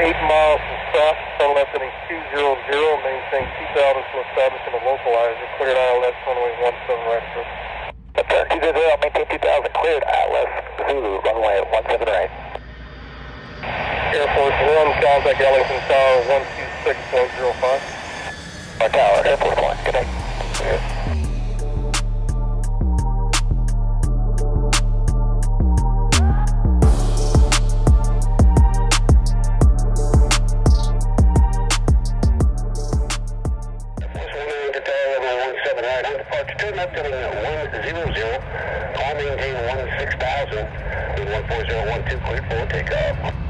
8 miles from south, turn left heading 200, maintain 2000 to establishing a localizer, cleared ILS runway 17 right uh, 200, maintain 2000, cleared ILS, Zulu, runway 17 right. Air Force One, contact Ellington Tower 126.05. Our tower, Air Force One, connect. Departure turn left heading 100, call maintain 16,000, 14012, clear for takeoff.